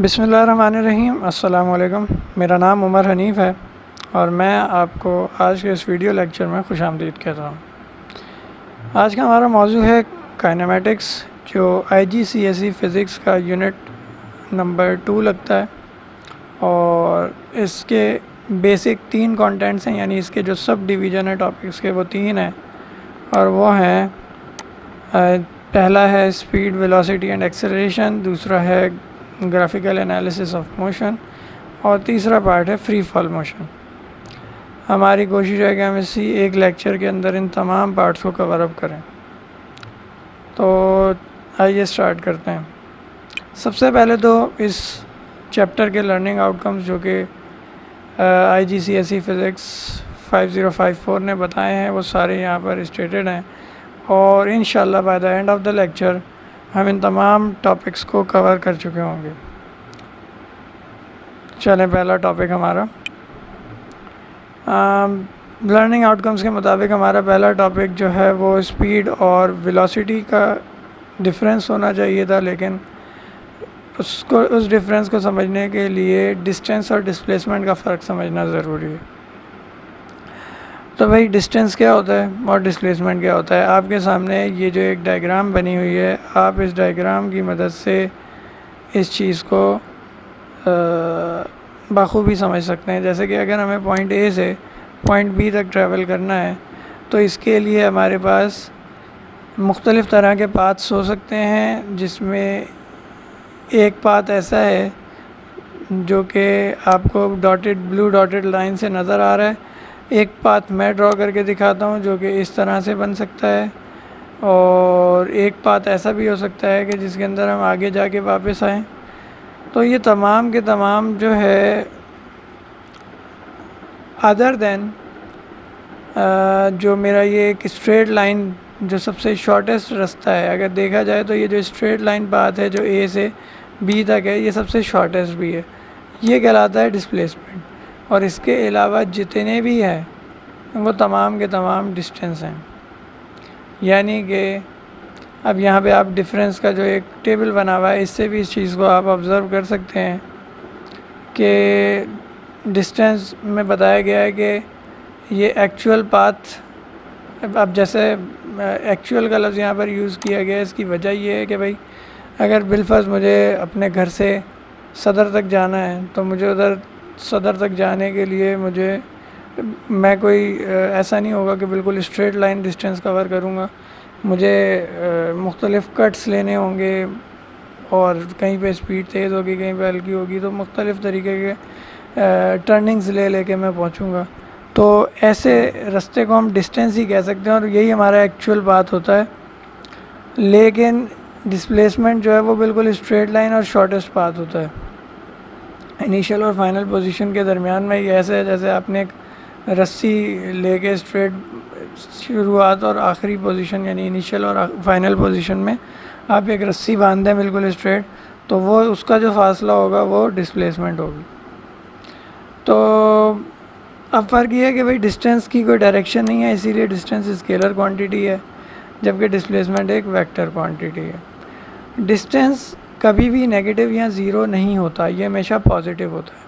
बिसमीम अल्लाम मेरा नाम उमर हनीफ़ है और मैं आपको आज के इस वीडियो लेक्चर में खुश आमदीद कहता हूँ। आज का हमारा मौजू है काइनेमेटिक्स जो I G C S E physics का यूनिट नंबर टू लगता है और इसके बेसिक तीन कंटेंट्स हैं, यानी इसके जो सब डिवीज़न है टॉपिक्स के, वो तीन हैं और वो हैं पहला है स्पीड वेलोसिटी एंड एक्सेलरेशन दूसरा है ग्राफिकल एनालिसिस ऑफ़ मोशन और तीसरा पार्ट है फ्री फॉल मोशन हमारी कोशिश है कि हम इसी एक लेक्चर के अंदर इन तमाम पार्ट्स को कवर अप करें। तो आइए स्टार्ट करते हैं। सबसे पहले तो इस चैप्टर के लर्निंग आउटकम्स जो कि I G C S E physics five zero five four ने बताए हैं, वो सारे यहाँ पर स्टेटेड हैं और इन by the end of the lecture हम इन तमाम टॉपिक्स को कवर कर चुके होंगे। चलें, पहला टॉपिक हमारा। लर्निंग आउटकम्स के मुताबिक हमारा पहला टॉपिक जो है वो स्पीड और वेलोसिटी का डिफरेंस होना चाहिए था, लेकिन उसको, उस डिफरेंस को समझने के लिए डिस्टेंस और डिस्प्लेसमेंट का फ़र्क समझना ज़रूरी है। तो भाई डिस्टेंस क्या होता है और डिस्प्लेसमेंट क्या होता है? आपके सामने ये जो एक डायग्राम बनी हुई है, आप इस डायग्राम की मदद से इस चीज़ को बखूबी समझ सकते हैं। जैसे कि अगर हमें पॉइंट ए से पॉइंट बी तक ट्रैवल करना है तो इसके लिए हमारे पास मुख्तलिफ़ तरह के पाथ्स हो सकते हैं, जिसमें एक पाथ ऐसा है, जो कि आपको डॉटेड ब्लू डॉटेड लाइन से नज़र आ रहा है। एक पाथ मैं ड्रॉ करके दिखाता हूँ जो कि इस तरह से बन सकता है। और एक पाथ ऐसा भी हो सकता है कि जिसके अंदर हम आगे जाके वापस आएँ। तो ये तमाम के तमाम जो है अदर देन जो मेरा ये एक स्ट्रेट लाइन जो सबसे शॉर्टेस्ट रास्ता है। अगर देखा जाए तो ये जो स्ट्रेट लाइन पाथ है, जो ए से बी तक है, ये सबसे शॉर्टेस्ट भी है। ये कहलाता है डिस्प्लेसमेंट और इसके अलावा जितने भी हैं, वो तमाम के तमाम डिस्टेंस हैं। यानी कि अब यहाँ पे आप डिफरेंस का जो एक टेबल बना हुआ है, इससे भी इस चीज़ को आप ऑब्ज़र्व कर सकते हैं कि डिस्टेंस में बताया गया है कि ये एक्चुअल पाथ अब जैसे एक्चुअल का लफ्ज़ यहाँ पर यूज़ किया गया है, इसकी वजह ये है कि भाई, अगर बिलफर्ज मुझे अपने घर से सदर तक जाना है तो मुझे उधर सदर तक जाने के लिए मुझे, मैं कोई ऐसा नहीं होगा कि बिल्कुल स्ट्रेट लाइन डिस्टेंस कवर करूँगा। मुझे मुख्तलिफ़ कट्स लेने होंगे और कहीं पे स्पीड तेज़ होगी, कहीं पे हल्की होगी तो मुख्तलिफ़ तरीके के टर्निंग्स ले लेके मैं पहुँचूँगा। तो ऐसे रास्ते को हम डिस्टेंस ही कह सकते हैं और यही हमारा एक्चुअल बात होता है। लेकिन डिस्प्लेसमेंट जो है वो बिल्कुल स्ट्रेट लाइन और शॉर्टेस्ट पाथ होता है। इनिशियल और फाइनल पोजीशन के दरमियान में ये ऐसे है जैसे आपने एक रस्सी लेके स्ट्रेट शुरुआत और आखिरी पोजीशन, यानी इनिशियल और फाइनल पोजीशन में आप एक रस्सी बाँध दें बिल्कुल स्ट्रेट तो वो, उसका जो फासला होगा वो डिस्प्लेसमेंट होगी। तो अब फ़र्क ये है कि भाई डिस्टेंस की कोई डायरेक्शन नहीं है, इसीलिए डिस्टेंस स्केलर क्वांटिटी है, जबकि डिस्प्लेसमेंट एक वेक्टर क्वांटिटी है। डिस्टेंस कभी भी नेगेटिव या ज़ीरो नहीं होता, ये हमेशा पॉजिटिव होता है।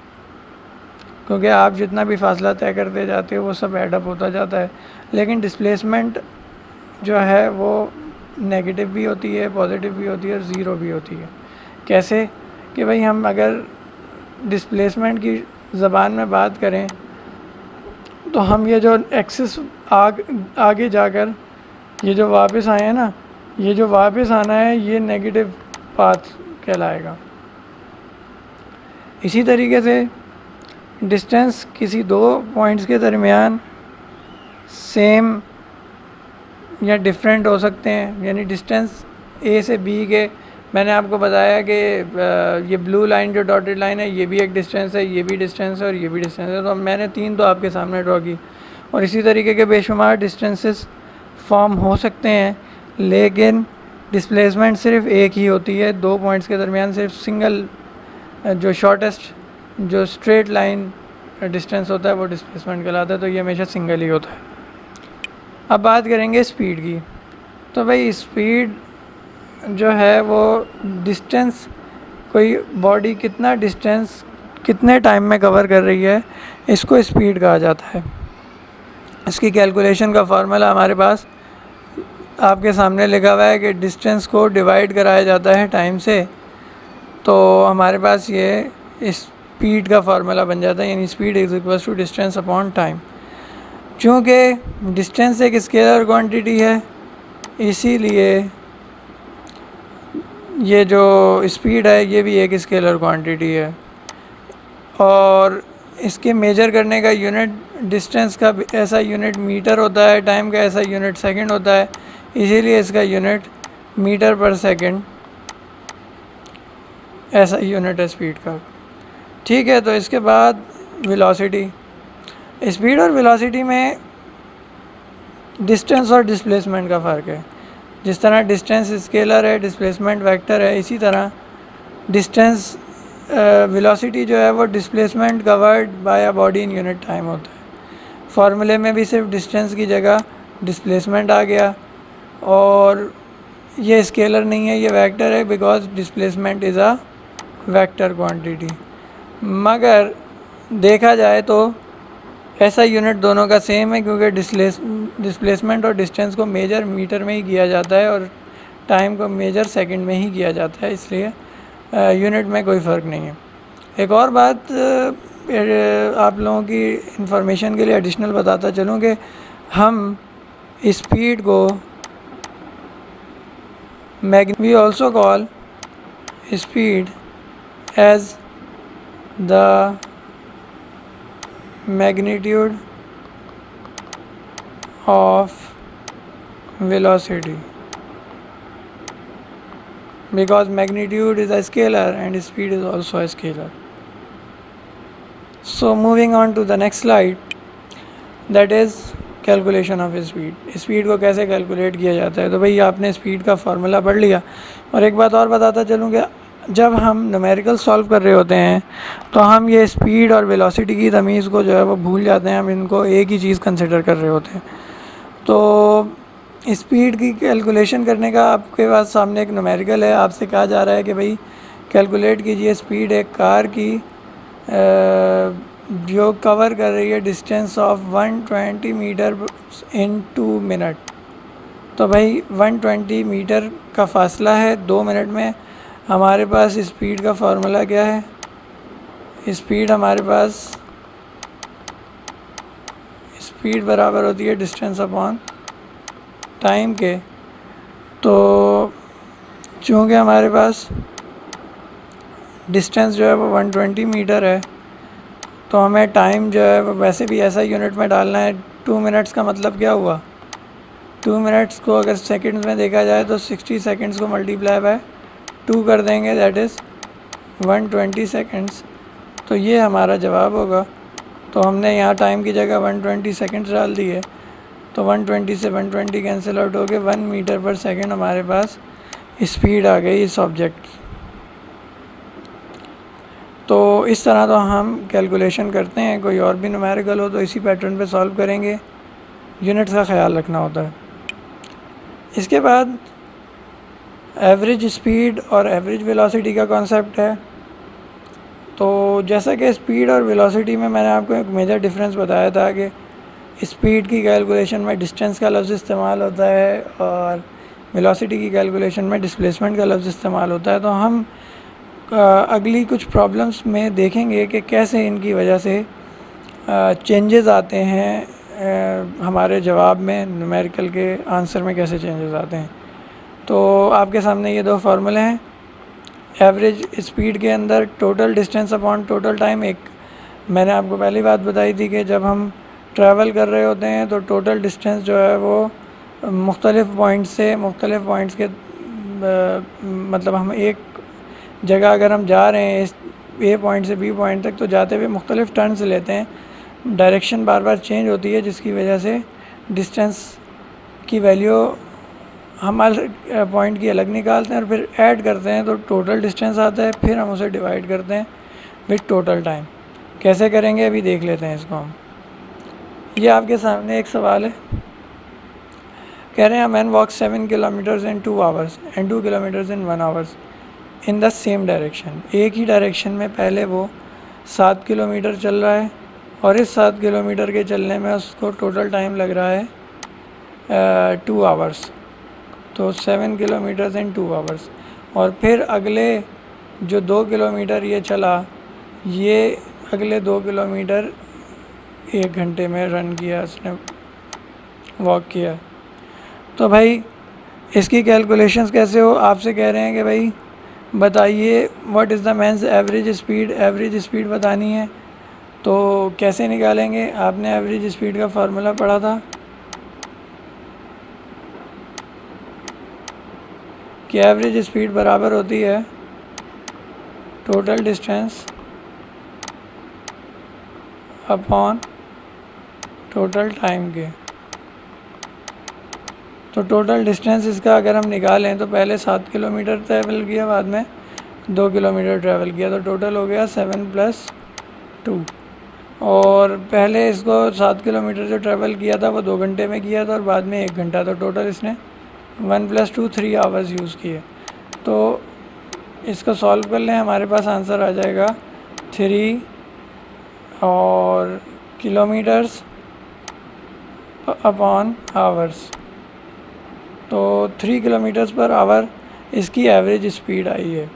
क्योंकि आप जितना भी फासला तय करते जाते हो, वो सब एडअप होता जाता है। लेकिन डिस्प्लेसमेंट जो है, वो नेगेटिव भी होती है पॉजिटिव भी होती है और ज़ीरो भी होती है। कैसे? कि भाई हम अगर डिस्प्लेसमेंट की ज़बान में बात करें तो हम ये जो एक्सिस आग, आगे जाकर, ये जो वापस आए हैं ना, ये जो वापस आना है, ये नेगेटिव पाथ कहलाएगा। इसी तरीके से डिस्टेंस किसी दो पॉइंट्स के दरमियान सेम या डिफरेंट हो सकते हैं। यानी डिस्टेंस ए से बी के, मैंने आपको बताया कि ये ब्लू लाइन जो डॉटेड लाइन है, ये भी एक डिस्टेंस है, ये भी डिस्टेंस है और ये भी डिस्टेंस है। तो मैंने तीन तो आपके सामने ड्रॉ की। और इसी तरीके के बेशुमार डिस्टेंसेस फॉर्म हो सकते हैं, लेकिन डिस्प्लेसमेंट सिर्फ़ एक ही होती है, दो पॉइंट्स के दरमियान सिर्फ़ सिंगल जो शॉर्टेस्ट जो स्ट्रेट लाइन डिस्टेंस होता है, वो डिस्प्लेसमेंट कहलाता है तो ये हमेशा सिंगल ही होता है। अब बात करेंगे स्पीड की। तो भाई स्पीड जो है, वो डिस्टेंस कोई बॉडी कितना डिस्टेंस कितने टाइम में कवर कर रही है, इसको स्पीड कहा जाता है। इसकी कैलकुलेशन का फार्मूला हमारे पास आपके सामने लिखा हुआ है कि डिस्टेंस को डिवाइड कराया जाता है टाइम से। तो हमारे पास ये स्पीड का फार्मूला बन जाता है, यानी speed is equal to distance upon time चूँकि डिस्टेंस एक स्केलर क्वांटिटी है, इसीलिए ये जो स्पीड है, ये भी एक स्केलर क्वांटिटी है। और इसके मेजर करने का यूनिट डिस्टेंस का ऐसा यूनिट मीटर होता है टाइम का ऐसा यूनिट सेकंड होता है इसीलिए इसका यूनिट मीटर पर सेकंड ऐसा यूनिट है स्पीड का। ठीक है तो इसके बाद वेलोसिटी स्पीड और वेलोसिटी में डिस्टेंस और डिस्प्लेसमेंट का फ़र्क है। जिस तरह डिस्टेंस स्केलर है डिस्प्लेसमेंट वेक्टर है, इसी तरह डिस्टेंस वेलोसिटी जो है वो displacement covered by a body in unit time होता है। फार्मूले में भी सिर्फ़ डिस्टेंस की जगह डिस्प्लेसमेंट आ गया। और ये स्केलर नहीं है, ये वेक्टर है because displacement is a vector quantity मगर देखा जाए तो ऐसा यूनिट दोनों का सेम है क्योंकि डिस्प्लेस डिस्प्लेसमेंट और डिस्टेंस को मेजर मीटर में ही किया जाता है और टाइम को मेजर सेकंड में ही किया जाता है, इसलिए यूनिट में कोई फ़र्क नहीं है। एक और बात आप लोगों की इंफॉर्मेशन के लिए एडिशनल बताता चलूँ कि हम स्पीड को We also call speed as the magnitude of velocity. Because magnitude is a scalar and speed is also a scalar. So moving on to the next slide that is calculation of speed speed को कैसे calculate किया जाता है? तो भाई आपने speed का formula पढ़ लिया। और एक बात और बताता चलूँ कि जब हम न्यूमेरिकल सॉल्व कर रहे होते हैं तो हम ये स्पीड और वेलोसिटी की तमीज़ को जो है वो भूल जाते हैं। हम इनको एक ही चीज़ कंसिडर कर रहे होते हैं। तो स्पीड की कैलकुलेशन करने का आपके पास सामने एक नमेरिकल है। आपसे कहा जा रहा है कि भाई कैलकुलेट कीजिए स्पीड एक कार की जो कवर कर रही है distance of 120 metre in two minute तो भाई 120 मीटर का फासला है दो मिनट में। हमारे पास स्पीड का फार्मूला क्या है? स्पीड हमारे पास स्पीड बराबर होती है डिस्टेंस अपॉन टाइम के। तो चूँकि हमारे पास डिस्टेंस जो है वो 120 मीटर है तो हमें टाइम जो है वैसे भी ऐसा यूनिट में डालना है टू मिनट्स का मतलब क्या हुआ? टू मिनट्स को अगर सेकंड्स में देखा जाए तो 60 सेकंड्स को मल्टीप्लाई बाय टू कर देंगे that is one twenty seconds तो ये हमारा जवाब होगा। तो हमने यहाँ टाइम की जगह 120 सेकंड्स डाल दिए तो 120 से 120 कैंसिल आउट हो गए। वन मीटर पर सेकंड हमारे पास स्पीड आ गई इस ऑब्जेक्ट की। तो इस तरह तो हम कैलकुलेशन करते हैं, कोई और भी नुमेरिकल हो तो इसी पैटर्न पे सॉल्व करेंगे। यूनिट्स का ख्याल रखना होता है। इसके बाद एवरेज स्पीड और एवरेज वेलोसिटी का कॉन्सेप्ट है। तो जैसा कि स्पीड और वेलोसिटी में मैंने आपको एक मेजर डिफरेंस बताया था कि स्पीड की कैलकुलेशन में डिस्टेंस का लफ्ज़ इस्तेमाल होता है और वेलोसिटी की कैलकुलेशन में डिस्प्लेसमेंट का लफ्ज़ इस्तेमाल होता है। तो हम अगली कुछ प्रॉब्लम्स में देखेंगे कि कैसे इनकी वजह से चेंजेस आते हैं हमारे जवाब में न्यूमेरिकल के आंसर में कैसे चेंजेस आते हैं। तो आपके सामने ये दो फार्मूले हैं। एवरेज स्पीड के अंदर total distance upon total time एक मैंने आपको पहली बात बताई थी कि जब हम ट्रैवल कर रहे होते हैं तो टोटल डिस्टेंस जो है वो मुख्तलिफ़ पॉइंट से मुख्तलिफ़ पॉइंट्स के मतलब हम एक जगह अगर हम जा रहे हैं इस ए पॉइंट से बी पॉइंट तक तो जाते हुए मुख्तलिफ़ टर्न्स लेते हैं। डायरेक्शन बार बार चेंज होती है, जिसकी वजह से डिस्टेंस की वैल्यू हम पॉइंट की अलग निकालते हैं और फिर ऐड करते हैं तो टोटल डिस्टेंस आता है, फिर हम उसे डिवाइड करते हैं विथ टोटल टाइम कैसे करेंगे, अभी देख लेते हैं इसको हम। ये आपके सामने एक सवाल है। कह रहे हैं man walk seven kilometres in two hours and two kilometres in one hours in the same direction. एक ही डायरेक्शन में पहले वो सात किलोमीटर चल रहा है और इस सात किलोमीटर के चलने में उसको टोटल टाइम लग रहा है टू आवर्स तो seven kilometres in two hours और फिर अगले जो दो किलोमीटर ये चला, ये अगले दो किलोमीटर एक घंटे में रन किया, उसने वॉक किया। तो भाई, इसकी कैलकुलेशंस कैसे हो? आपसे कह रहे हैं कि भाई बताइए what is the man's average speed average speed बतानी है। तो कैसे निकालेंगे? आपने एवरेज स्पीड का फार्मूला पढ़ा था। कि एवरेज स्पीड बराबर होती है total distance upon total time के। तो टोटल डिस्टेंस इसका अगर हम निकालें तो पहले सात किलोमीटर ट्रैवल किया बाद में, दो किलोमीटर ट्रैवल किया तो टोटल हो गया सेवन प्लस टू और पहले इसको सात किलोमीटर जो ट्रैवल किया था वो दो घंटे में किया था और बाद में एक घंटा तो टोटल इसने one plus two three hours use किए. तो इसको सॉल्व कर लें, हमारे पास आंसर आ जाएगा थ्री और किलोमीटर्स अपॉन आवर्स तो थ्री किलोमीटर्स पर आवर इसकी एवरेज स्पीड आई है।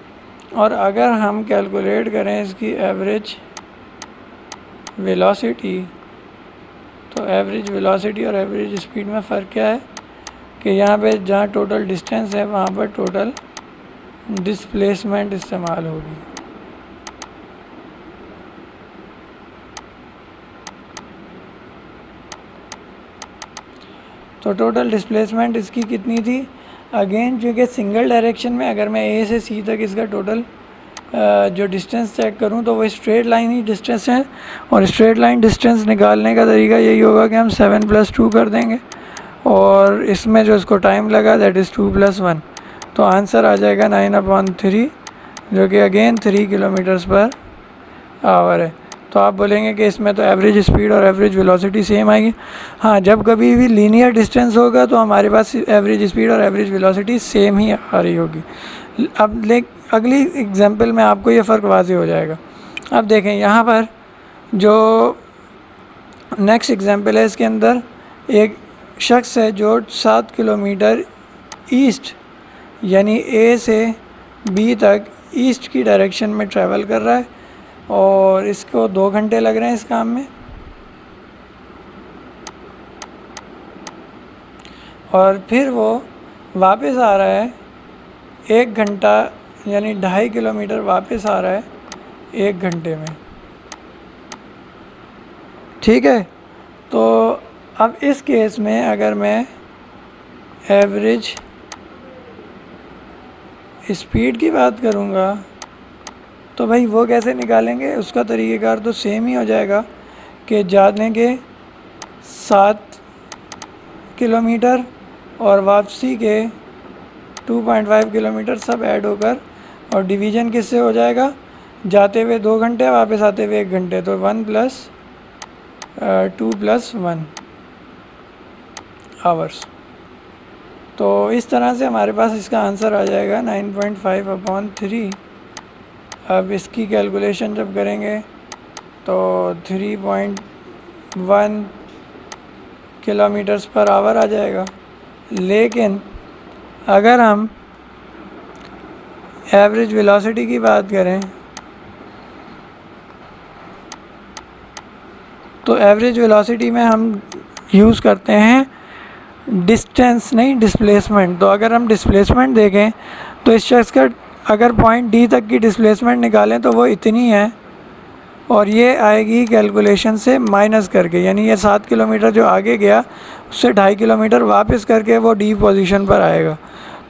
और अगर हम कैलकुलेट करें इसकी एवरेज वेलोसिटी तो एवरेज वेलोसिटी और एवरेज स्पीड में फ़र्क क्या है? कि यहाँ पे जहाँ टोटल डिस्टेंस है, वहाँ पर टोटल डिस्प्लेसमेंट इस्तेमाल होगी। तो टोटल डिस्प्लेसमेंट इसकी कितनी थी? अगेन चूँकि सिंगल डायरेक्शन में अगर मैं ए से सी तक इसका टोटल जो डिस्टेंस चेक करूँ तो वो स्ट्रेट लाइन ही डिस्टेंस है। और स्ट्रेट लाइन डिस्टेंस निकालने का तरीका यही होगा कि हम सेवन प्लस टू कर देंगे। और इसमें जो इसको टाइम लगा that is two plus one तो आंसर आ जाएगा नाइन अपॉन थ्री जो कि again three kilometres per hour है। तो आप बोलेंगे कि इसमें तो एवरेज स्पीड और एवरेज वेलोसिटी सेम आएगी। हाँ जब कभी भी लीनियर डिस्टेंस होगा तो हमारे पास एवरेज स्पीड और एवरेज वेलोसिटी सेम ही आ रही होगी। अब ले अगली एग्जांपल में आपको ये फ़र्क वाजी हो जाएगा। अब देखें, यहाँ पर जो नेक्स्ट एग्जांपल है, इसके अंदर एक शख्स है जो सात किलोमीटर ईस्ट यानी ए से बी तक ईस्ट की डायरेक्शन में ट्रैवल कर रहा है। और इसको दो घंटे लग रहे हैं इस काम में। और फिर वो वापस आ रहा है, एक घंटा यानी ढाई किलोमीटर वापस आ रहा है एक घंटे में। ठीक है? तो अब इस केस में अगर मैं एवरेज स्पीड की बात करूँगा तो भाई वो कैसे निकालेंगे? उसका तरीक़ेकार तो सेम ही हो जाएगा कि जाने के सात किलोमीटर और वापसी के 2.5 किलोमीटर सब ऐड होकर और डिवीज़न किससे हो जाएगा? जाते हुए दो घंटे, वापस आते हुए एक घंटे तो one plus two plus one hours तो इस तरह से हमारे पास इसका आंसर आ जाएगा 9.5 पॉइंट फाइव अपॉन थ्री अब इसकी कैलकुलेशन जब करेंगे तो 3.1 किलोमीटर्स पर आवर आ जाएगा। लेकिन अगर हम एवरेज वेलोसिटी की बात करें तो एवरेज वेलोसिटी में हम यूज़ करते हैं डिस्टेंस नहीं डिस्प्लेसमेंट तो अगर हम डिस्प्लेसमेंट देखें तो इस शख्स का अगर पॉइंट डी तक की डिस्प्लेसमेंट निकालें तो वो इतनी है और ये आएगी कैलकुलेशन से माइनस करके, यानी ये सात किलोमीटर जो आगे गया, उससे ढाई किलोमीटर वापस करके वो डी पोजीशन पर आएगा।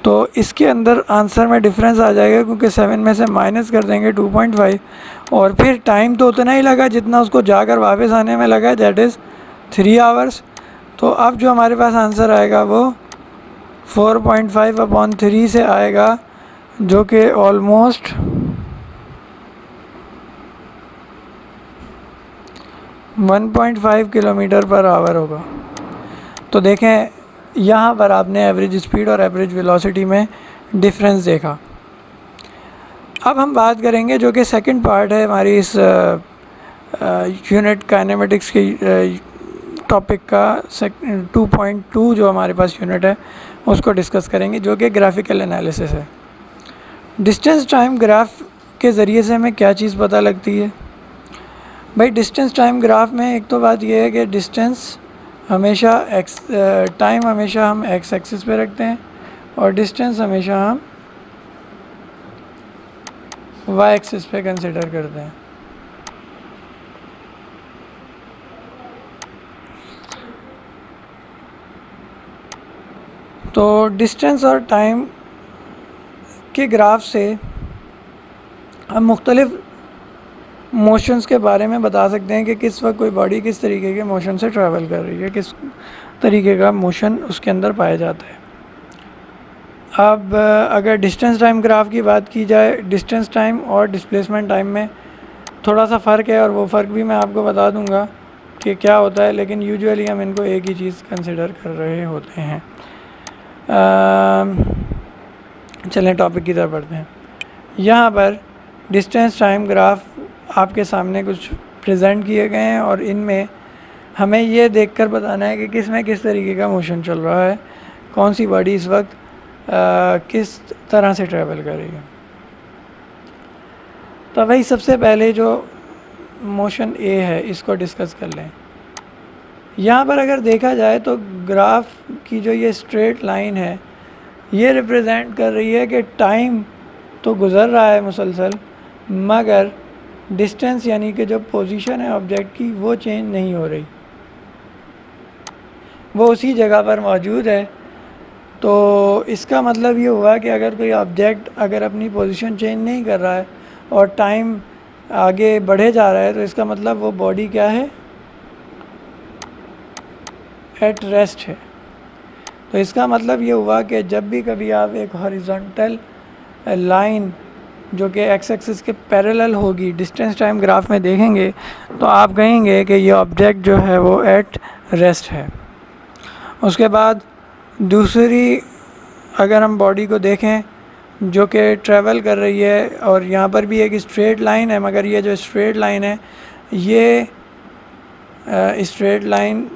तो इसके अंदर आंसर में डिफरेंस आ जाएगा क्योंकि सेवन में से माइनस कर देंगे टू पॉइंट फाइव और फिर टाइम तो उतना ही लगा जितना उसको जाकर वापस आने में लगा दैट इज़ थ्री आवर्स तो अब जो हमारे पास आंसर आएगा वो four point five upon three से आएगा। जो कि almost one point five kilometre per hour होगा। तो देखें, यहाँ पर आपने एवरेज स्पीड और एवरेज वेलोसिटी में डिफरेंस देखा। अब हम बात करेंगे जो कि सेकंड पार्ट है हमारी इस यूनिट काइनेमेटिक्स की टॉपिक का टू पॉइंट टू जो हमारे पास यूनिट है, उसको डिस्कस करेंगे, जो कि ग्राफिकल एनालिसिस है। डिस्टेंस टाइम ग्राफ के ज़रिए से हमें क्या चीज़ पता लगती है? भाई, डिस्टेंस टाइम ग्राफ में एक तो बात यह है कि डिस्टेंस हमेशा एक्स टाइम हमेशा हम एक्स एक्सिस पे रखते हैं और डिस्टेंस हमेशा हम वाई एक्सिस पे कंसिडर करते हैं। तो डिस्टेंस और टाइम के ग्राफ से हम मुख्तलिफ़ मोशंस के बारे में बता सकते हैं कि किस वक्त कोई बॉडी किस तरीके के मोशन से ट्रैवल कर रही है, किस तरीके का मोशन उसके अंदर पाया जाता है। अब अगर डिस्टेंस टाइम ग्राफ की बात की जाए डिस्टेंस टाइम और डिस्प्लेसमेंट टाइम में थोड़ा सा फ़र्क है और वो फ़र्क भी मैं आपको बता दूँगा कि क्या होता है, लेकिन यूजुअली हम इनको एक ही चीज़ कंसिडर कर रहे होते हैं। चलें टॉपिक की तरफ़ बढ़ते हैं। यहाँ पर डिस्टेंस टाइम ग्राफ आपके सामने कुछ प्रेजेंट किए गए हैं और इनमें हमें ये देखकर बताना है कि किसमें किस तरीके का मोशन चल रहा है कौन सी बॉडी इस वक्त आ, किस तरह से ट्रैवल कर रही है। तो भाई सबसे पहले जो मोशन ए है इसको डिस्कस कर लें। यहाँ पर अगर देखा जाए तो ग्राफ की जो ये स्ट्रेट लाइन है ये रिप्रेजेंट कर रही है कि टाइम तो गुज़र रहा है मुसलसल, मगर डिस्टेंस यानी कि जो पोजीशन है ऑब्जेक्ट की, वो चेंज नहीं हो रही। वो उसी जगह पर मौजूद है। तो इसका मतलब ये हुआ कि अगर कोई ऑब्जेक्ट अगर अपनी पोजीशन चेंज नहीं कर रहा है और टाइम आगे बढ़े जा रहा है तो इसका मतलब वो बॉडी क्या है? एट रेस्ट है। तो इसका मतलब ये हुआ कि जब भी कभी आप एक हॉरिजॉन्टल लाइन जो कि एक्स एक्सिस के पैरेलल होगी डिस्टेंस टाइम ग्राफ में देखेंगे तो आप कहेंगे कि ये ऑब्जेक्ट जो है वो एट रेस्ट है। उसके बाद दूसरी, अगर हम बॉडी को देखें, जो कि ट्रैवल कर रही है और यहाँ पर भी एक स्ट्रेट लाइन है, मगर ये जो स्ट्रेट लाइन है, ये स्ट्रेट लाइन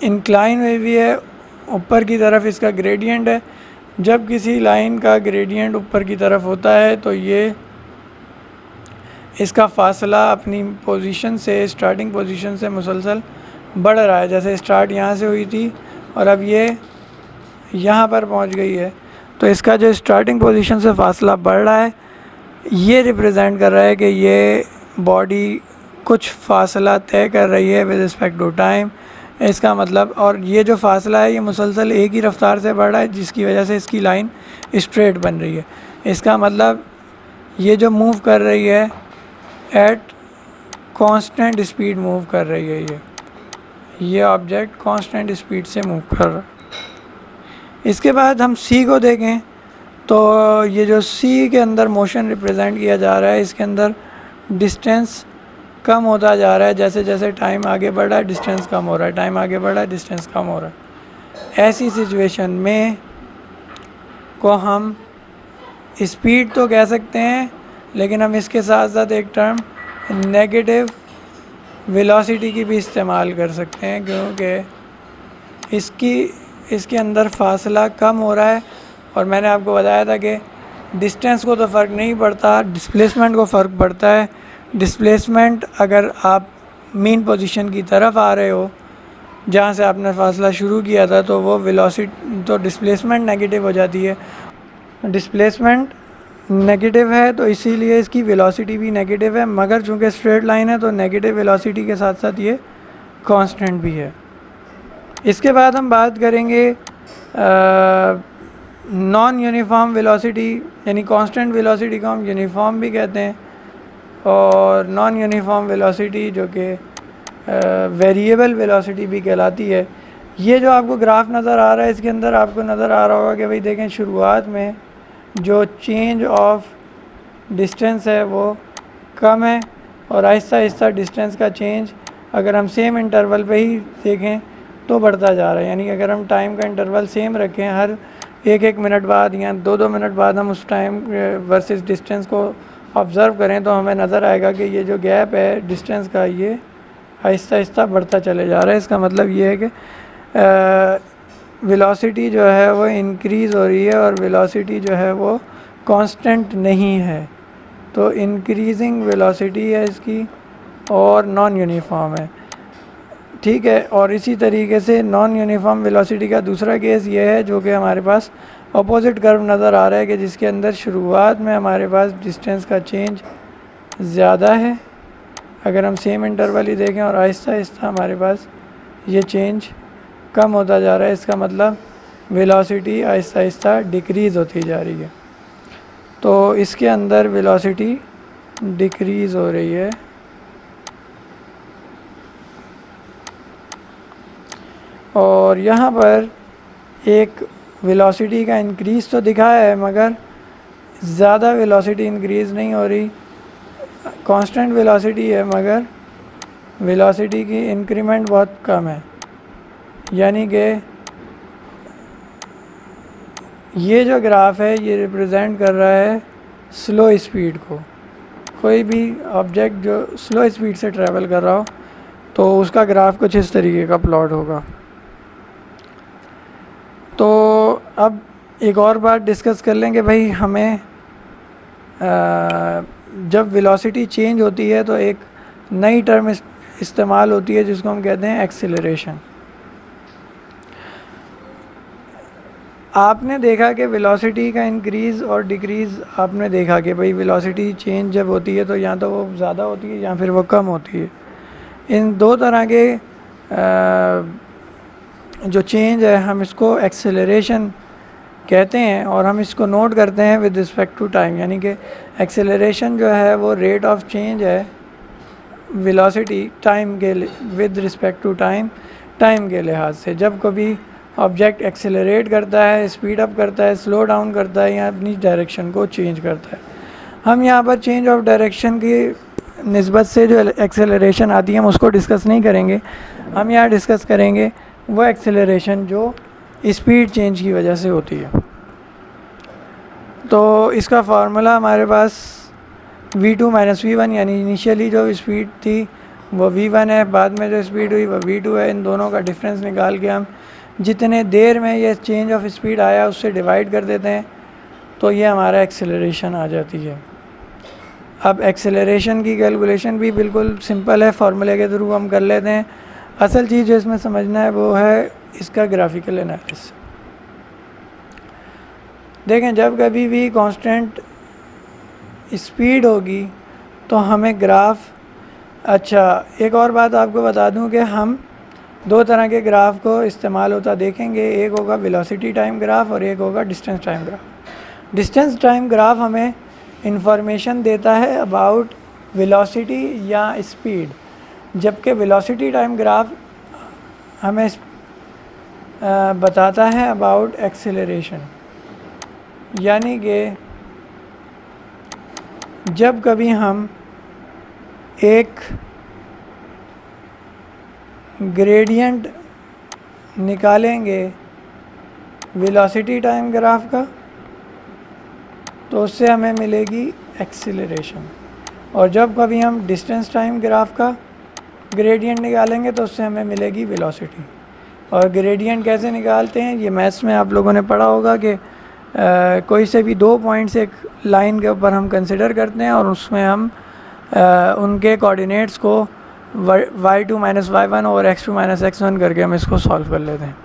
इंक्लाइन हुई भी है, ऊपर की तरफ़ इसका ग्रेडियंट है। जब किसी लाइन का ग्रेडियंट ऊपर की तरफ़ होता है तो ये इसका फासला अपनी पोजीशन से स्टार्टिंग पोजीशन से मुसलसल बढ़ रहा है। जैसे स्टार्ट यहाँ से हुई थी और अब ये यहाँ पर पहुँच गई है तो इसका जो स्टार्टिंग पोजीशन से फासला बढ़ रहा है, ये रिप्रेजेंट कर रहा है कि ये बॉडी कुछ फासला तय कर रही है विद रिस्पेक्ट टू टाइम इसका मतलब और ये जो फासला है, ये मुसलसल एक ही रफ्तार से बढ़ रहा है, जिसकी वजह से इसकी लाइन स्ट्रेट बन रही है। इसका मतलब ये जो मूव कर रही है एट कांस्टेंट स्पीड मूव कर रही है ये। ये ऑब्जेक्ट कांस्टेंट स्पीड से मूव कर रहा है। इसके बाद हम सी को देखें तो ये जो सी के अंदर मोशन रिप्रेजेंट किया जा रहा है, इसके अंदर डिस्टेंस कम होता जा रहा है, जैसे जैसे टाइम आगे बढ़ रहा है डिस्टेंस कम हो रहा है। टाइम आगे बढ़ रहा है डिस्टेंस कम हो रहा है। ऐसी सिचुएशन में को हम स्पीड तो कह सकते हैं, लेकिन हम इसके साथ साथ एक टर्म नेगेटिव वेलोसिटी की भी इस्तेमाल कर सकते हैं, क्योंकि इसकी, इसके अंदर फासला कम हो रहा है। और मैंने आपको बताया था कि डिस्टेंस को तो फ़र्क नहीं पड़ता डिस्प्लेसमेंट को फ़र्क पड़ता है। डिस्प्लेसमेंट अगर आप मेन पोजीशन की तरफ़ आ रहे हो, जहाँ से आपने फासला शुरू किया था तो वो वेलोसिटी तो डिस्प्लेसमेंट नेगेटिव हो जाती है। डिस्प्लेसमेंट नेगेटिव है तो इसीलिए इसकी वेलोसिटी भी नेगेटिव है, मगर चूँकि स्ट्रेट लाइन है तो नेगेटिव वेलोसिटी के साथ साथ ये कांस्टेंट भी है। इसके बाद हम बात करेंगे नॉन यूनिफॉर्म वेलोसिटी यानी कांस्टेंट वेलोसिटी को हम यूनिफॉर्म भी कहते हैं। और नॉन यूनिफॉर्म वेलोसिटी जो कि वेरिएबल वेलोसिटी भी कहलाती है। ये जो आपको ग्राफ नज़र आ रहा है, इसके अंदर आपको नज़र आ रहा होगा कि भाई देखें, शुरुआत में जो चेंज ऑफ़ डिस्टेंस है, वो कम है और आहिस्ता आहिस्ता डिस्टेंस का चेंज अगर हम सेम इंटरवल पे ही देखें तो बढ़ता जा रहा है। यानी अगर हम टाइम का इंटरवल सेम रखें, हर एक एक मिनट बाद या दो दो मिनट बाद हम उस टाइम वर्सेस डिस्टेंस को ऑब्ज़र्व करें तो हमें नज़र आएगा कि ये जो गैप है डिस्टेंस का ये आहिस्ता आहिस्ता बढ़ता चले जा रहा है। इसका मतलब ये है कि वेलोसिटी जो है वो इंक्रीज़ हो रही है और वेलोसिटी जो है वो कांस्टेंट नहीं है। तो इंक्रीजिंग वेलोसिटी है इसकी और नॉन यूनिफॉर्म है। ठीक है, और इसी तरीके से नॉन यूनिफॉर्म वेलोसिटी का दूसरा केस ये है जो कि हमारे पास अपोजिट कर्व नज़र आ रहा है कि जिसके अंदर शुरुआत में हमारे पास डिस्टेंस का चेंज ज़्यादा है। अगर हम सेम इंटरवल ही देखें और आहिस्ता आहिस्ता हमारे पास ये चेंज कम होता जा रहा है, इसका मतलब वेलोसिटी आहिस्ता आहिस्ता डिक्रीज़ होती जा रही है। तो इसके अंदर वेलोसिटी डिक्रीज़ हो रही है। और यहाँ पर एक वेलोसिटी का इंक्रीज़ तो दिखा है, मगर ज़्यादा वेलोसिटी इंक्रीज़ नहीं हो रही। कांस्टेंट वेलोसिटी है, मगर वेलोसिटी की इंक्रीमेंट बहुत कम है। यानी कि ये जो ग्राफ है, ये रिप्रेजेंट कर रहा है स्लो स्पीड को। कोई भी ऑब्जेक्ट जो स्लो स्पीड से ट्रैवल कर रहा हो तो उसका ग्राफ कुछ इस तरीके का प्लॉट होगा तो अब एक और बात डिस्कस कर लेंगे भाई हमें आ, जब वेलोसिटी चेंज होती है तो एक नई टर्म इस्तेमाल होती है जिसको हम कहते हैं एक्सेलरेशन आपने देखा कि वेलोसिटी का इंक्रीज़ और डिक्रीज़ आपने देखा कि भाई वेलोसिटी चेंज जब होती है तो या तो वो ज़्यादा होती है या फिर वो कम होती है। इन दो तरह के आ, जो चेंज है हम इसको एक्सेलरेशन कहते हैं और हम इसको नोट करते हैं विद रिस्पेक्ट टू टाइम यानी कि एक्सेलरेशन जो है वो रेट ऑफ़ चेंज है वेलोसिटी टाइम के with respect to time time के लिहाज से। जब कभी ऑब्जेक्ट एक्सेलरेट करता है स्पीड अप करता है स्लो डाउन करता है, या अपनी डायरेक्शन को चेंज करता है। हम यहाँ पर चेंज ऑफ़ डायरेक्शन की नस्बत से जो एक्सेलरेशन आती है हम उसको डिस्कस नहीं करेंगे। हम यहाँ डिस्कस करेंगे वो एक्सेलरेशन जो स्पीड चेंज की वजह से होती है। तो इसका फार्मूला हमारे पास v2 two minus V one यानी इनिशियली जो स्पीड थी, वो v1 है, बाद में जो स्पीड हुई, वो v2 है। इन दोनों का डिफरेंस निकाल के हम जितने देर में ये चेंज ऑफ़ स्पीड आया, उससे डिवाइड कर देते हैं तो ये हमारा एक्सेलरेशन आ जाती है। अब एक्सेलरेशन की कैलकुलेशन भी बिल्कुल सिंपल है फार्मूले के थ्रू हम कर लेते हैं। असल चीज़ जो इसमें समझना है, वो है इसका ग्राफिकल एनालिसिस देखें, जब कभी भी कांस्टेंट स्पीड होगी तो हमें ग्राफ अच्छा एक और बात आपको बता दूँ कि हम दो तरह के ग्राफ को इस्तेमाल होता देखेंगे। एक होगा वेलोसिटी टाइम ग्राफ और एक होगा distance time graph distance time graph हमें इंफॉर्मेशन देता है अबाउट वेलोसिटी या स्पीड जबकि वेलोसिटी टाइम ग्राफ हमें बताता है अबाउट एक्सेलरेशन यानी कि जब कभी हम एक ग्रेडियंट निकालेंगे वेलोसिटी टाइम ग्राफ का तो उससे हमें मिलेगी एक्सीलरेशन और जब कभी हम डिस्टेंस टाइम ग्राफ का ग्रेडियंट निकालेंगे तो उससे हमें मिलेगी वेलोसिटी और ग्रेडियंट कैसे निकालते हैं ये मैथ्स में आप लोगों ने पढ़ा होगा कि कोई से भी दो पॉइंट्स एक लाइन के ऊपर हम कंसिडर करते हैं और उसमें हम आ, उनके कोऑर्डिनेट्स को Y two minus Y one और X two minus X one करके हम इसको सॉल्व कर लेते हैं।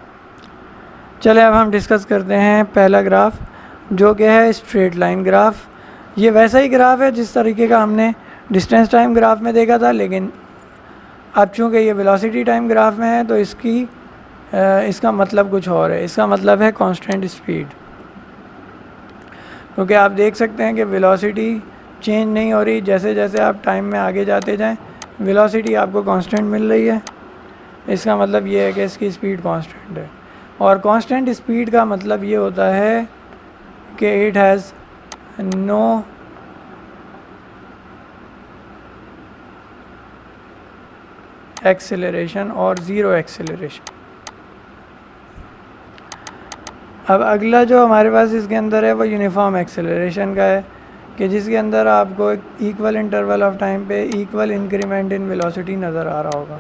चले अब हम डिस्कस करते हैं पहला ग्राफ जो कि है स्ट्रेट लाइन ग्राफ ये वैसा ही ग्राफ है जिस तरीके का हमने डिस्टेंस टाइम ग्राफ में देखा था लेकिन अब चूँकि ये वेलोसिटी टाइम ग्राफ में है तो इसकी इसका मतलब कुछ और है। इसका मतलब है कांस्टेंट स्पीड क्योंकि आप देख सकते हैं कि वेलोसिटी चेंज नहीं हो रही। जैसे जैसे आप टाइम में आगे जाते जाएँ वेलोसिटी आपको कांस्टेंट मिल रही है। इसका मतलब ये है कि इसकी स्पीड कांस्टेंट है। और कांस्टेंट स्पीड का मतलब ये होता है कि इट हैज़ नो एक्सेलरेशन और ज़ीरो एक्सेलरेशन अब अगला जो हमारे पास इसके अंदर है, वो यूनिफॉर्म एक्सेलरेशन का है, कि जिसके अंदर आपको एक इक्वल इंटरवल ऑफ़ टाइम पे इक्वल इंक्रीमेंट इन वेलोसिटी नज़र आ रहा होगा।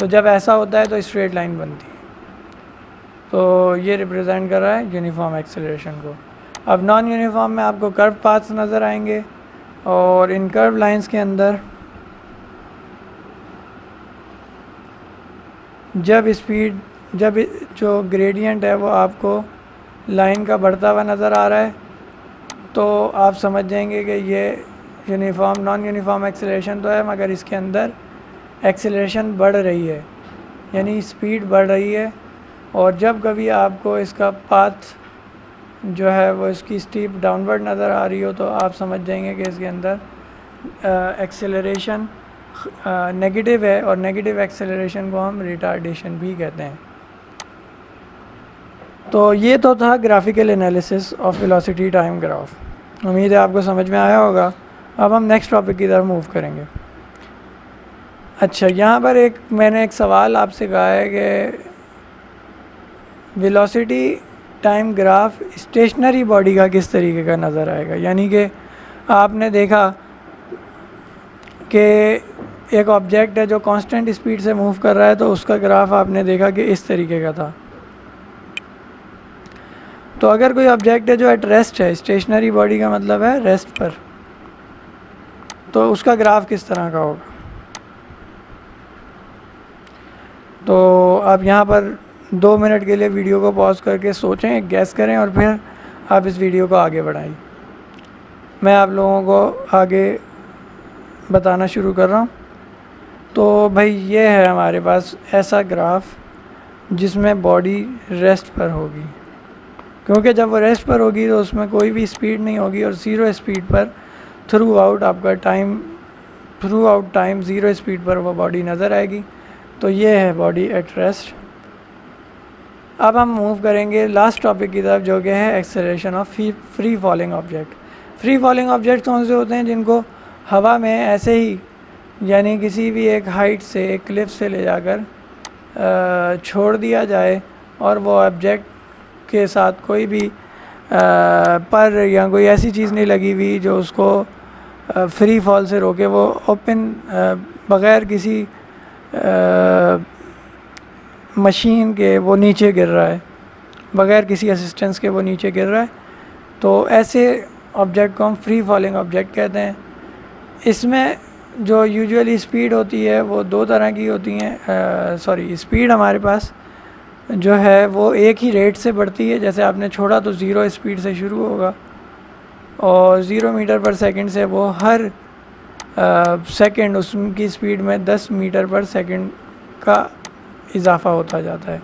तो जब ऐसा होता है तो स्ट्रेट लाइन बनती है। तो ये रिप्रेजेंट कर रहा है यूनिफॉर्म एक्सेलरेशन को। अब नॉन यूनिफॉर्म में आपको कर्व पाथ्स नज़र आएँगे, और इन कर्व लाइंस के अंदर जब स्पीड जब जो ग्रेडियंट है, वो आपको लाइन का बढ़ता हुआ नज़र आ रहा है। तो आप समझ जाएँगे कि ये यूनिफॉर्म नॉन यूनिफॉर्म एक्सेलरेशन तो है, मगर इसके अंदर एक्सेलरेशन बढ़ रही है। यानी स्पीड बढ़ रही है। और जब कभी आपको इसका पाथ जो है, वो इसकी स्टीप डाउनवर्ड नज़र आ रही हो तो आप समझ जाएँगे कि इसके अंदर एक्सेलरेशन नेगेटिव है, और नेगेटिव एक्सेलरेशन को हम रिटार्डेशन भी कहते हैं। तो ये तो था graphical analysis of velocity time graph उम्मीद है आपको समझ में आया होगा। अब हम नेक्स्ट टॉपिक की तरफ़ मूव करेंगे। अच्छा यहाँ पर एक, मैंने एक सवाल आपसे कहा है कि velocity time graph stationary body का किस तरीके का नज़र आएगा? यानी कि आपने देखा कि एक ऑब्जेक्ट है जो कांस्टेंट स्पीड से मूव कर रहा है तो उसका ग्राफ आपने देखा कि इस तरीके का था। तो अगर कोई ऑब्जेक्ट है जो एट रेस्ट है स्टेशनरी बॉडी का मतलब है रेस्ट पर तो उसका ग्राफ किस तरह का होगा? तो आप यहाँ पर दो मिनट के लिए वीडियो को पॉज करके सोचें गैस करें और फिर आप इस वीडियो को आगे बढ़ाएँ। मैं आप लोगों को आगे बताना शुरू कर रहा हूँ। तो भाई, ये है हमारे पास ऐसा ग्राफ जिसमें बॉडी रेस्ट पर होगी। क्योंकि जब वो रेस्ट पर होगी तो उसमें कोई भी स्पीड नहीं होगी और ज़ीरो स्पीड पर थ्रू आउट आपका time throughout time zero speed पर वो बॉडी नज़र आएगी। तो ये है बॉडी एट रेस्ट अब हम मूव करेंगे लास्ट टॉपिक की तरफ़, जो कि है acceleration of free falling object free falling object कौन से होते हैं जिनको हवा में ऐसे ही, यानी किसी भी एक हाइट से, एक क्लिफ से ले जाकर छोड़ दिया जाए और वो ऑब्जेक्ट के साथ कोई भी आ, पर या कोई ऐसी चीज़ नहीं लगी हुई जो उसको आ, फ्री फॉल से रोके। वो ओपन बग़ैर किसी आ, मशीन के वो नीचे गिर रहा है। बग़ैर किसी असिस्टेंस के वो नीचे गिर रहा है। तो ऐसे ऑब्जेक्ट को हम फ्री फॉलिंग ऑब्जेक्ट कहते हैं। इसमें जो यूजुअली स्पीड होती है वो दो तरह की होती हैं। सॉरी स्पीड हमारे पास जो है वो एक ही रेट से बढ़ती है। जैसे आपने छोड़ा तो ज़ीरो स्पीड से शुरू होगा और ज़ीरो मीटर पर सेकंड से वो हर सेकंड उसकी स्पीड में 10 मीटर पर सेकंड का इजाफ़ा होता जाता है।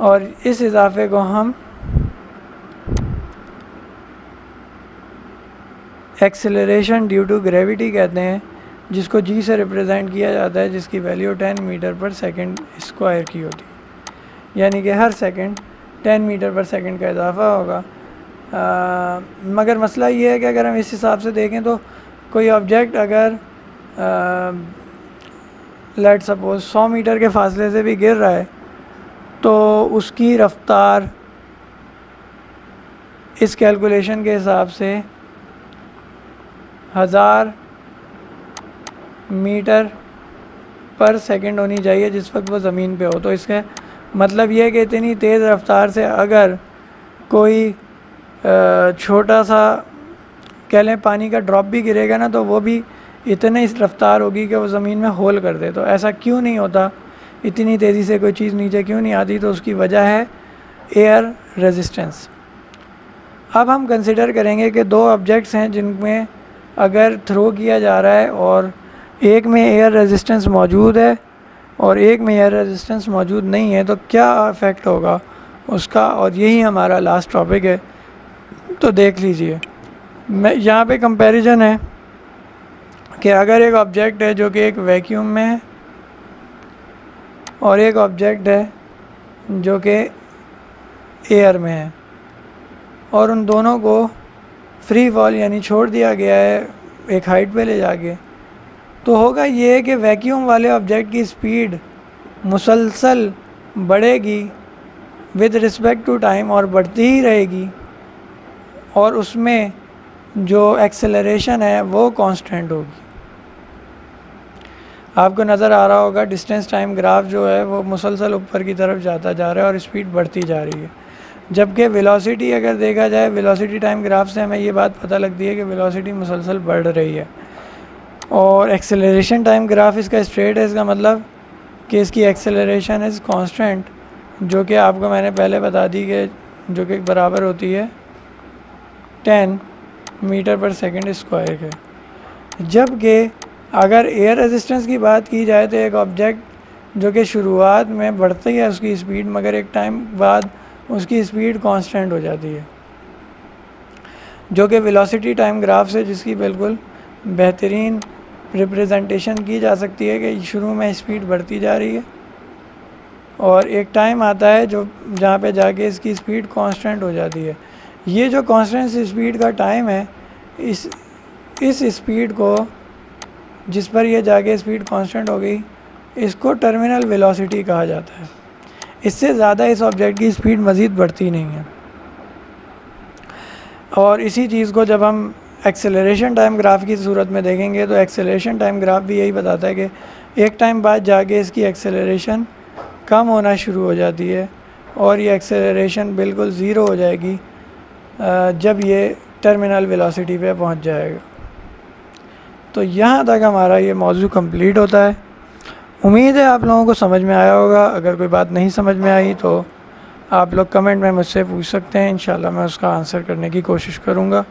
और इस इजाफे को हम एक्सेलरेशन ड्यू टू ग्रेविटी कहते हैं, जिसको जी से रिप्रेजेंट किया जाता है, जिसकी value 10 metre per second square की होती है। यानी कि हर सेकंड 10 मीटर पर सेकंड का इजाफा होगा। आ, मगर मसला ये है कि अगर हम इस हिसाब से देखें तो कोई ऑब्जेक्ट अगर लेट सपोज़ 100 मीटर के फासले से भी गिर रहा है तो उसकी रफ्तार इस कैलकुलेशन के हिसाब से हज़ार मीटर पर सेकंड होनी चाहिए जिस वक्त वो ज़मीन पे हो। तो इसका मतलब ये है कि इतनी तेज़ रफ्तार से अगर कोई छोटा सा कह लें पानी का ड्रॉप भी गिरेगा ना तो वो भी इतने इस रफ्तार होगी कि वो ज़मीन में होल कर दे। तो ऐसा क्यों नहीं होता? इतनी तेज़ी से कोई चीज़ नीचे क्यों नहीं आती? तो उसकी वजह है एयर रेजिस्टेंस। अब हम कंसिडर करेंगे कि दो ऑब्जेक्ट्स हैं जिनमें अगर थ्रो किया जा रहा है और एक में एयर रेजिस्टेंस मौजूद है और एक में एयर रेजिस्टेंस मौजूद नहीं है तो क्या इफ़ेक्ट होगा? उसका और यही हमारा लास्ट टॉपिक है। तो देख लीजिए। मैं, यहाँ पे कंपैरिजन है कि अगर एक ऑब्जेक्ट है जो कि एक वैक्यूम में है और एक ऑब्जेक्ट है जो कि एयर में है और उन दोनों को फ्री फॉल यानी छोड़ दिया गया है, एक हाइट पे ले जाके तो होगा ये कि वैक्यूम वाले ऑब्जेक्ट की स्पीड मुसलसल बढ़ेगी विद रिस्पेक्ट टू टाइम और बढ़ती ही रहेगी और उसमें जो एक्सेलरेशन है वो कांस्टेंट होगी। आपको नज़र आ रहा होगा डिस्टेंस टाइम ग्राफ जो है वो मुसलसल ऊपर की तरफ़ जाता जा रहा है और स्पीड बढ़ती जा रही है। जबकि वेलोसिटी अगर देखा जाए वेलोसिटी टाइम ग्राफ से हमें ये बात पता लगती है कि वेलोसिटी मुसलसल बढ़ रही है। और एक्सेलरेशन टाइम ग्राफ इसका स्ट्रेट है, इसका मतलब कि इसकी एक्सेलरेशन इज़ कांस्टेंट जो कि आपको मैंने पहले बता दी कि जो कि बराबर होती है ten metre per second square के। जबकि अगर एयर रेजिस्टेंस की बात की जाए तो एक ऑब्जेक्ट जो कि शुरुआत में बढ़ती है उसकी स्पीड मगर एक टाइम बाद उसकी स्पीड कांस्टेंट हो जाती है, जो कि वेलोसिटी टाइम ग्राफ से जिसकी बिल्कुल बेहतरीन रिप्रेजेंटेशन की जा सकती है कि शुरू में स्पीड बढ़ती जा रही है। और एक टाइम आता है जो, जहाँ पे जाके इसकी स्पीड कांस्टेंट हो जाती है। ये जो कांस्टेंट स्पीड का टाइम है, इस इस स्पीड को, जिस पर यह जाके स्पीड कांस्टेंट हो गई, इसको टर्मिनल वेलोसिटी कहा जाता है। इससे ज़्यादा इस ऑब्जेक्ट की स्पीड मज़ीद बढ़ती नहीं है। और इसी चीज़ को जब हम एक्सेलरेशन टाइम ग्राफ की सूरत में देखेंगे तो एक्सेलरेशन टाइम ग्राफ भी यही बताता है कि एक टाइम बाद जाके इसकी एक्सेलरेशन कम होना शुरू हो जाती है और ये एक्सेलरेशन बिल्कुल ज़ीरो हो जाएगी जब ये टर्मिनल वेलोसिटी पे पहुँच जाएगा। तो यहाँ तक हमारा ये मौजू कंप्लीट होता है। उम्मीद है आप लोगों को समझ में आया होगा। अगर कोई बात नहीं समझ में आई तो आप लोग कमेंट में मुझसे पूछ सकते हैं। इन मैं उसका आंसर करने की कोशिश करूँगा।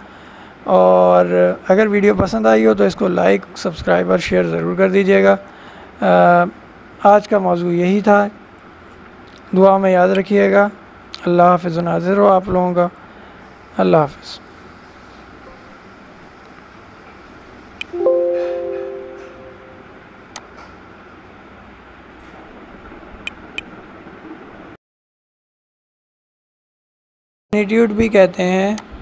और अगर वीडियो पसंद आई हो तो इसको लाइक सब्सक्राइब और शेयर ज़रूर कर दीजिएगा। आज का मौजू यही था। दुआ में याद रखिएगा। अल्लाह हाफ़ नाजिर हो आप लोगों का। अल्लाह हाफ़ भी कहते हैं।